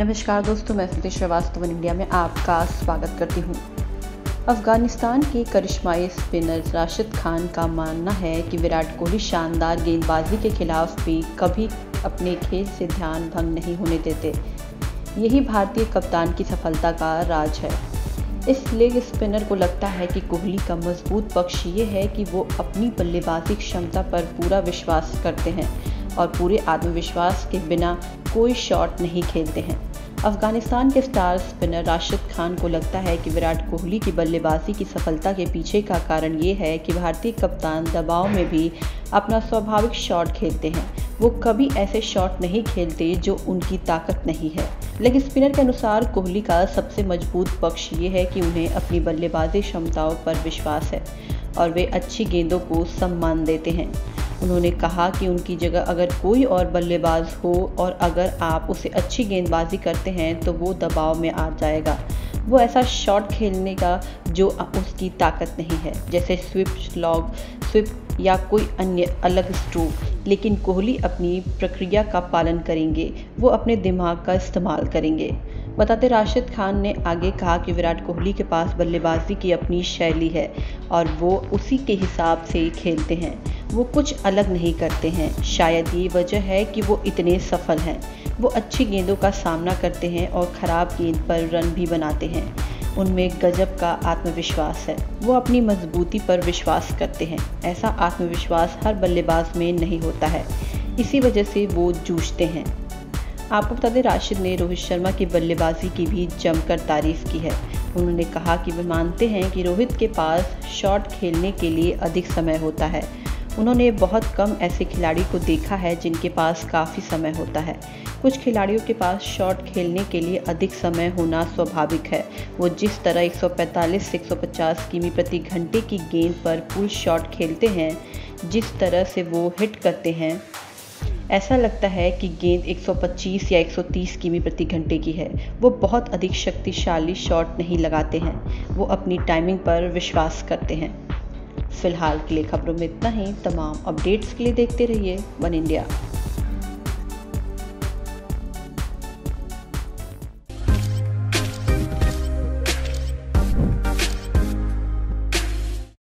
नमस्कार दोस्तों, मैं स्मृति श्रीवास्तव इंडिया में आपका स्वागत करती हूँ। अफ़गानिस्तान के करिश्माई स्पिनर राशिद खान का मानना है कि विराट कोहली शानदार गेंदबाजी के खिलाफ भी कभी अपने खेल से ध्यान भंग नहीं होने देते। यही भारतीय कप्तान की सफलता का राज है। इस लेग स्पिनर को लगता है कि कोहली का मज़बूत पक्ष ये है कि वो अपनी बल्लेबाजी क्षमता पर पूरा विश्वास करते हैं। और पूरे आत्मविश्वास के बिना कोई शॉट नहीं खेलते हैं। अफ़गानिस्तान के स्टार स्पिनर राशिद खान को लगता है कि विराट कोहली की बल्लेबाजी की सफलता के पीछे का कारण ये है कि भारतीय कप्तान दबाव में भी अपना स्वाभाविक शॉट खेलते हैं। वो कभी ऐसे शॉट नहीं खेलते जो उनकी ताकत नहीं है। लेकिन स्पिनर के अनुसार कोहली का सबसे मज़बूत पक्ष ये है कि उन्हें अपनी बल्लेबाजी क्षमताओं पर विश्वास है और वे अच्छी गेंदों को सम्मान देते हैं। उन्होंने कहा कि उनकी जगह अगर कोई और बल्लेबाज हो और अगर आप उसे अच्छी गेंदबाजी करते हैं तो वो दबाव में आ जाएगा। वो ऐसा शॉट खेलने का जो उसकी ताकत नहीं है, जैसे स्विप स्लॉग स्विप या कोई अन्य अलग स्ट्रोक। लेकिन कोहली अपनी प्रक्रिया का पालन करेंगे, वो अपने दिमाग का इस्तेमाल करेंगे। बताते राशिद खान ने आगे कहा कि विराट कोहली के पास बल्लेबाजी की अपनी शैली है और वो उसी के हिसाब से खेलते हैं। वो कुछ अलग नहीं करते हैं। शायद ये वजह है कि वो इतने सफल हैं। वो अच्छी गेंदों का सामना करते हैं और ख़राब गेंद पर रन भी बनाते हैं। उनमें गजब का आत्मविश्वास है। वो अपनी मजबूती पर विश्वास करते हैं। ऐसा आत्मविश्वास हर बल्लेबाज में नहीं होता है। इसी वजह से वो जूझते हैं। आपको बता दें, राशिद ने रोहित शर्मा की बल्लेबाजी की भी जमकर तारीफ़ की है। उन्होंने कहा कि वे मानते हैं कि रोहित के पास शॉट खेलने के लिए अधिक समय होता है। उन्होंने बहुत कम ऐसे खिलाड़ी को देखा है जिनके पास काफ़ी समय होता है। कुछ खिलाड़ियों के पास शॉट खेलने के लिए अधिक समय होना स्वाभाविक है। वो जिस तरह 145 से 150 किमी प्रति घंटे की गेंद पर पुल शॉट खेलते हैं, जिस तरह से वो हिट करते हैं, ऐसा लगता है कि गेंद 125 या 130 किमी प्रति घंटे की है। वो बहुत अधिक शक्तिशाली शॉट नहीं लगाते हैं। वो अपनी टाइमिंग पर विश्वास करते हैं। फ़िलहाल के लिए खबरों में इतना ही। तमाम अपडेट्स के लिए देखते रहिए वन इंडिया।